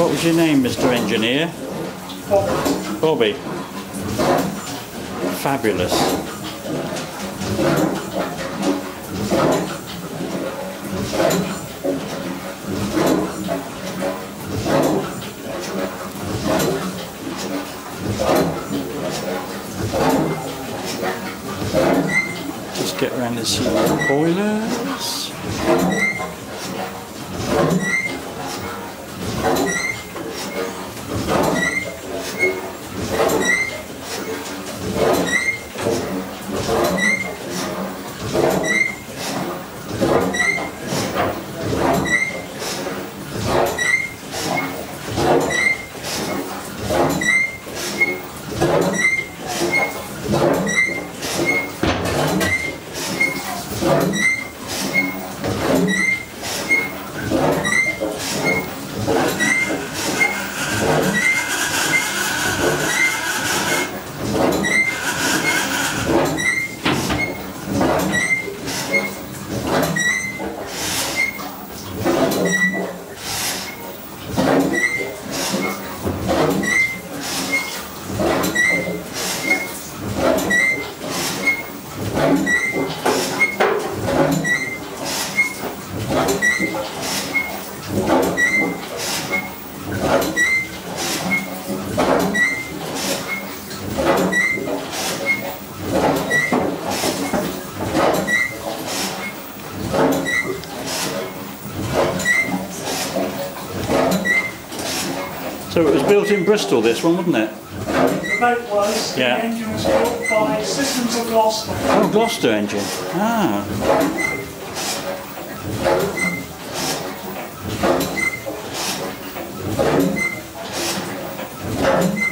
What was your name, Mr. Engineer? Bobby. Fabulous. Just get around and see the boilers. So it was built in Bristol, this one, wasn't it? The boat was, Yeah. the engine was built by Sissons of Gloucester. Oh, Gloucester engine. Ah.